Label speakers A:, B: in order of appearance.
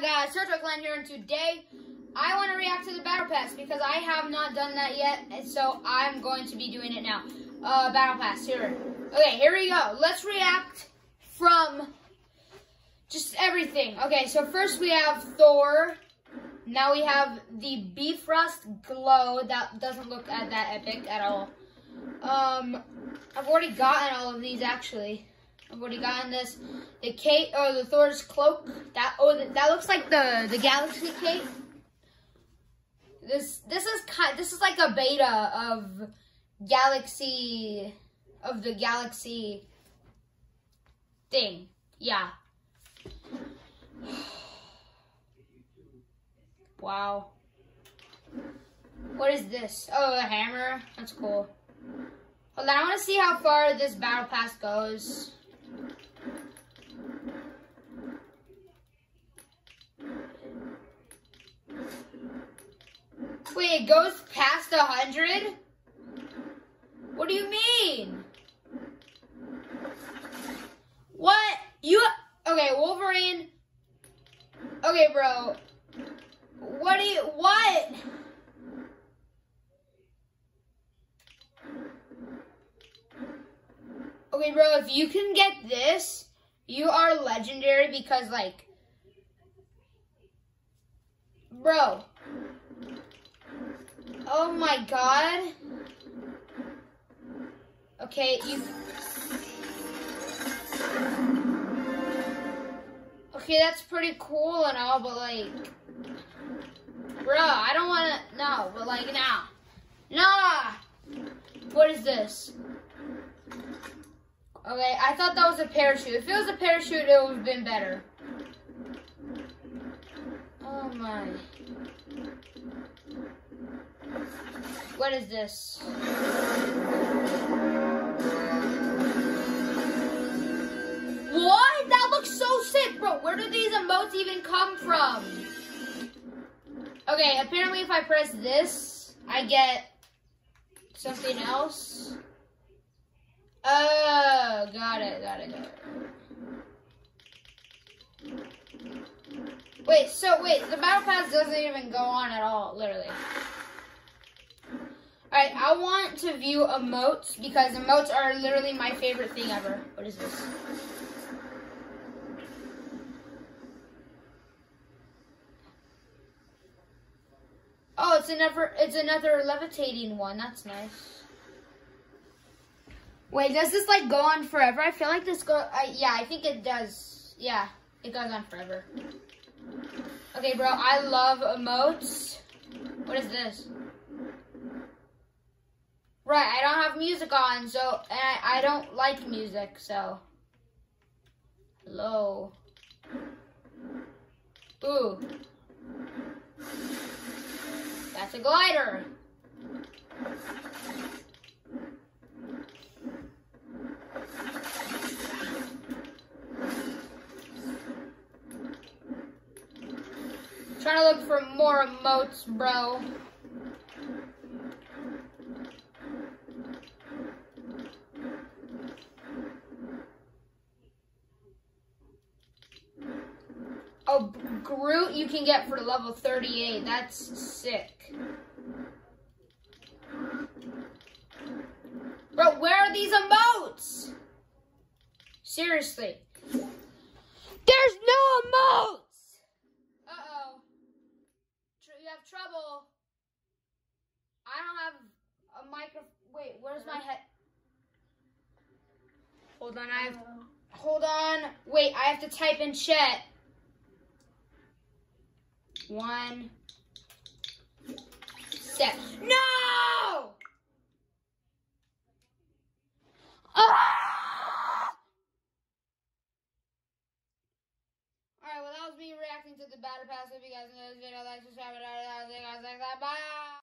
A: guys, Turtle Clan here and today I want to react to the Battle Pass because I have not done that yet and so I'm going to be doing it now. Uh, Battle Pass, here. Okay, here we go. Let's react from just everything. Okay, so first we have Thor. Now we have the Bifrost Glow. That doesn't look at that epic at all. Um, I've already gotten all of these actually. I've already gotten this. The cape, or the Thor's cloak. That oh, that looks like the the Galaxy cape. This this is kind. This is like a beta of Galaxy of the Galaxy thing. Yeah. wow. What is this? Oh, a hammer. That's cool. Hold on, I want to see how far this battle pass goes. Wait, it goes past a hundred? What do you mean? What? You, okay, Wolverine. Okay, bro. What do you, what? Okay, bro, if you can get this, you are legendary because, like, bro. Oh my god. Okay, you. Okay, that's pretty cool and all, but like, bro, I don't want to. No, but like, now, nah. nah. What is this? Okay, I thought that was a parachute. If it was a parachute, it would have been better. Oh my. What is this? What? That looks so sick, bro. Where did these emotes even come from? Okay, apparently if I press this, I get something else. Oh, got it, got it, got it. Wait, so wait, the battle pass doesn't even go on at all, literally. Alright, I want to view emotes because emotes are literally my favorite thing ever. What is this? Oh, it's another it's another levitating one. That's nice. Wait, does this like go on forever? I feel like this go. Yeah, I think it does. Yeah, it goes on forever. Okay, bro. I love emotes. What is this? Right, I don't have music on, so and I, I don't like music, so. Hello. Ooh. That's a glider. Trying to look for more emotes, bro. Oh, Groot you can get for level 38. That's sick. Bro, where are these emotes? Seriously. There's no emotes! Uh-oh. you have trouble. I don't have a micro. Wait, where's my head? Hold on, I have. Hold on. Wait, I have to type in chat. One. Set. No! Ah! Alright, well that was me reacting to the Battle Pass. If you guys enjoyed this video, like, subscribe, and all that. Bye!